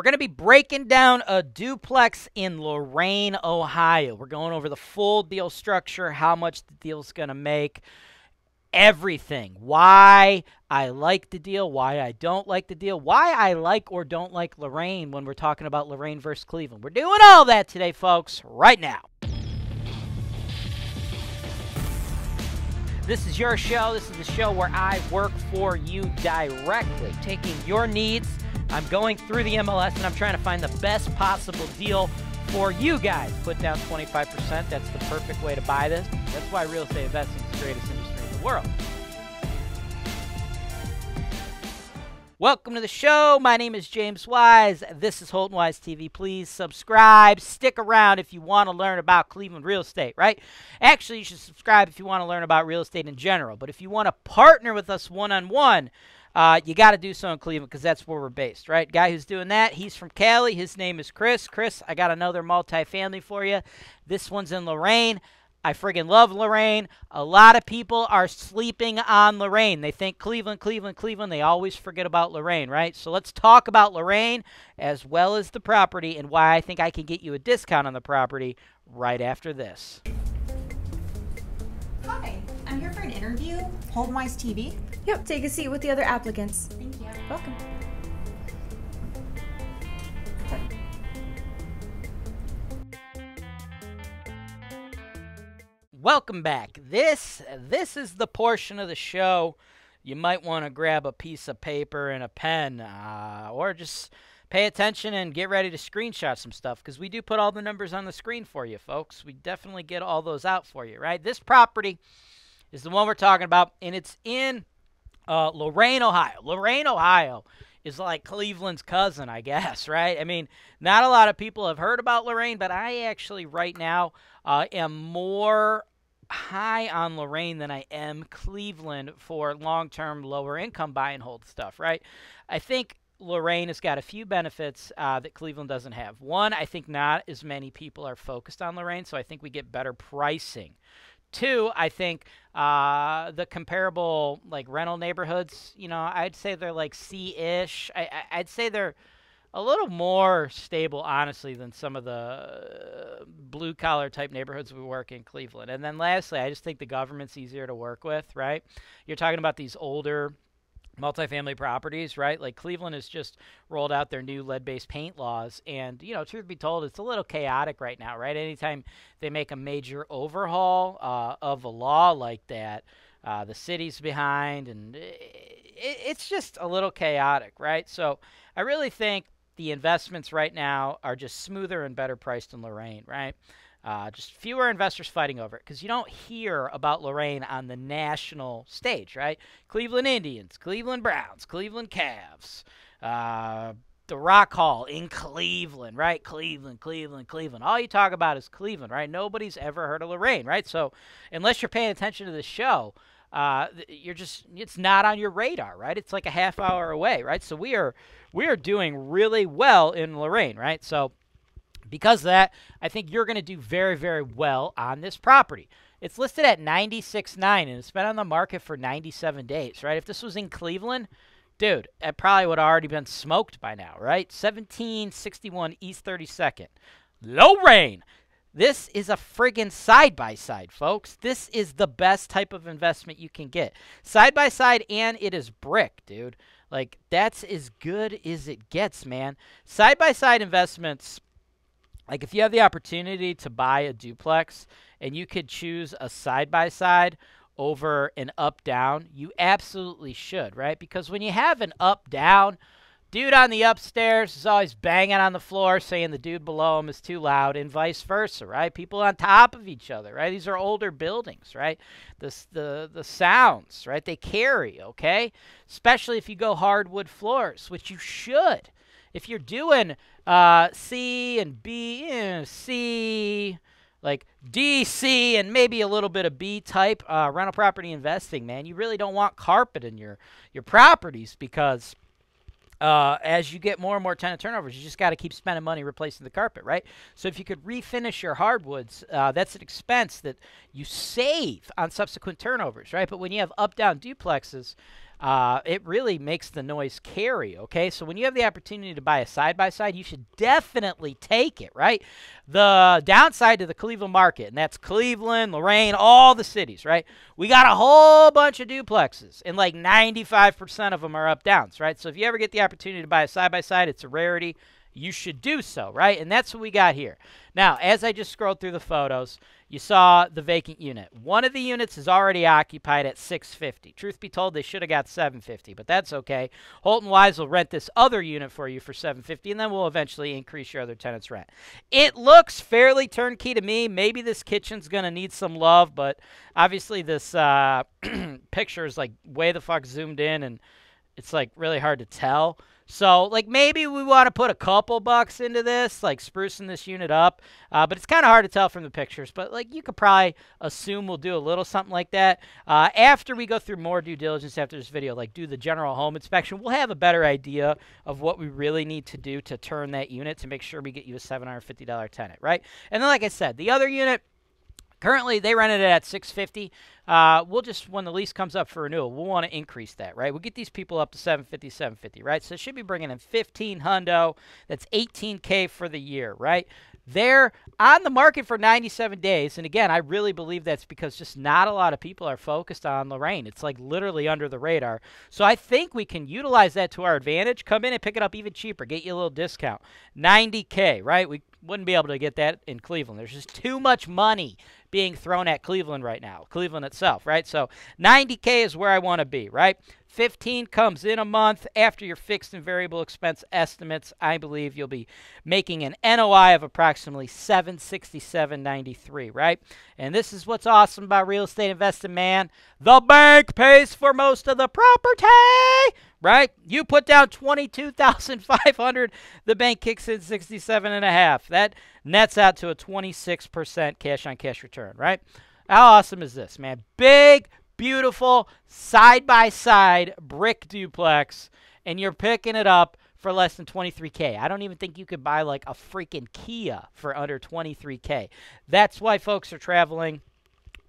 We're going to be breaking down a duplex in Lorain, Ohio. We're going over the full deal structure, how much the deal's going to make, everything. Why I like the deal, why I don't like the deal, why I like or don't like Lorain when we're talking about Lorain versus Cleveland. We're doing all that today, folks, right now. This is your show. This is the show where I work for you directly, taking your needs I'm going through the MLS and I'm trying to find the best possible deal for you guys. Put down 25%. That's the perfect way to buy this. That's why real estate investing is the greatest industry in the world. Welcome to the show. My name is James Wise. This is Holton Wise TV. Please subscribe. Stick around if you want to learn about Cleveland real estate, right? Actually, you should subscribe if you want to learn about real estate in general. But if you want to partner with us one on one, uh, you got to do so in Cleveland because that's where we're based, right? Guy who's doing that, he's from Cali. His name is Chris. Chris, I got another multifamily for you. This one's in Lorain. I friggin' love Lorain. A lot of people are sleeping on Lorain. They think Cleveland, Cleveland, Cleveland. They always forget about Lorain, right? So let's talk about Lorain as well as the property and why I think I can get you a discount on the property right after this. Hi, I'm here for an interview. Holton Wise TV. Yep, take a seat with the other applicants. Thank you. Welcome. Welcome back. This this is the portion of the show you might want to grab a piece of paper and a pen, uh, or just pay attention and get ready to screenshot some stuff because we do put all the numbers on the screen for you, folks. We definitely get all those out for you, right? This property is the one we're talking about, and it's in uh, Ohio. Lorain, Ohio is like Cleveland's cousin, I guess, right? I mean, not a lot of people have heard about Lorain, but I actually, right now, uh, am more high on Lorain than I am Cleveland for long term, lower income buy and hold stuff, right? I think Lorain has got a few benefits uh, that Cleveland doesn't have. One, I think not as many people are focused on Lorain, so I think we get better pricing. Two, I think uh, the comparable like rental neighborhoods, you know, I'd say they're like C-ish. I, I, would say they're a little more stable, honestly, than some of the blue collar type neighborhoods we work in Cleveland. And then lastly, I just think the government's easier to work with, right? You're talking about these older multifamily properties, right? Like Cleveland has just rolled out their new lead-based paint laws, and you know, truth be told, it's a little chaotic right now, right? Anytime they make a major overhaul uh, of a law like that, uh, the city's behind, and it, it's just a little chaotic, right? So I really think the investments right now are just smoother and better priced in Lorain, right? Uh, just fewer investors fighting over it because you don't hear about Lorain on the national stage, right? Cleveland Indians, Cleveland Browns, Cleveland Cavs, uh, the Rock Hall in Cleveland, right? Cleveland, Cleveland, Cleveland. All you talk about is Cleveland, right? Nobody's ever heard of Lorain, right? So unless you're paying attention to the show, uh, you're just it's not on your radar, right? It's like a half hour away, right? So we are we are doing really well in Lorain, right? So because of that, I think you're going to do very, very well on this property. It's listed at 96.9 and it's been on the market for 97 days, right? If this was in Cleveland, dude, it probably would have already been smoked by now, right? 1761 East 32nd. Lorain. This is a friggin' side by side, folks. This is the best type of investment you can get. Side by side, and it is brick, dude. Like, that's as good as it gets, man. Side by side investments like if you have the opportunity to buy a duplex and you could choose a side by side over an up down, you absolutely should, right? Because when you have an up down, dude on the upstairs is always banging on the floor saying the dude below him is too loud and vice versa, right? People on top of each other, right? These are older buildings, right? The the the sounds, right? They carry, okay? Especially if you go hardwood floors, which you should if you're doing uh, C and B, eh, C, like D, C, and maybe a little bit of B type uh, rental property investing, man, you really don't want carpet in your your properties because. Uh, as you get more and more tenant turnovers, you just got to keep spending money replacing the carpet, right? So if you could refinish your hardwoods, uh, that's an expense that you save on subsequent turnovers, right? But when you have up-down duplexes, uh, it really makes the noise carry. Okay, so when you have the opportunity to buy a side by side, you should definitely take it. Right. The downside to the Cleveland market, and that's Cleveland, Lorain, all the cities. Right. We got a whole bunch of duplexes, and like 95% of them are up downs. Right. So if you ever get the opportunity to buy a side by side, it's a rarity you should do so, right? And that's what we got here. Now, as I just scrolled through the photos, you saw the vacant unit. One of the units is already occupied at 650. Truth be told, they should have got 750, but that's okay. Holton Wise will rent this other unit for you for 750, and then we'll eventually increase your other tenant's rent. It looks fairly turnkey to me. Maybe this kitchen's going to need some love, but obviously this uh, picture is like way the fuck zoomed in, and it's like really hard to tell. So, like, maybe we want to put a couple bucks into this, like sprucing this unit up. Uh, but it's kind of hard to tell from the pictures. But, like, you could probably assume we'll do a little something like that. Uh, after we go through more due diligence after this video, like do the general home inspection, we'll have a better idea of what we really need to do to turn that unit to make sure we get you a $750 tenant, right? And then, like I said, the other unit, Currently, they rented it at 650. Uh, we'll just when the lease comes up for renewal, we'll want to increase that, right? We'll get these people up to 750, 750, right? So it should be bringing in 15 hundo. That's 18k for the year, right? They're on the market for 97 days. And again, I really believe that's because just not a lot of people are focused on Lorain. It's like literally under the radar. So I think we can utilize that to our advantage. Come in and pick it up even cheaper, get you a little discount. 90K, right? We wouldn't be able to get that in Cleveland. There's just too much money being thrown at Cleveland right now, Cleveland itself, right? So 90K is where I want to be, right? 15 comes in a month after your fixed and variable expense estimates. I believe you'll be making an NOI of approximately 767.93, right? And this is what's awesome about real estate investing, man. The bank pays for most of the property, right? You put down 22,500, the bank kicks in 67 and a half. That nets out to a 26% cash on cash return, right? How awesome is this, man? Big beautiful side by side brick duplex, and you're picking it up for less than 23K. I don't even think you could buy like a freaking Kia for under 23K. That's why folks are traveling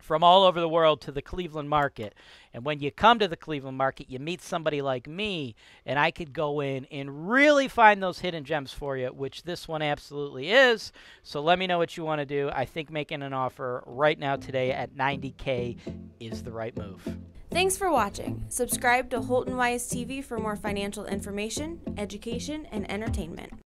from all over the world to the Cleveland market. And when you come to the Cleveland market, you meet somebody like me, and I could go in and really find those hidden gems for you, which this one absolutely is. So let me know what you want to do. I think making an offer right now today at 90K is the right move. Thanks for watching. Subscribe to Holton Wise TV for more financial information, education, and entertainment.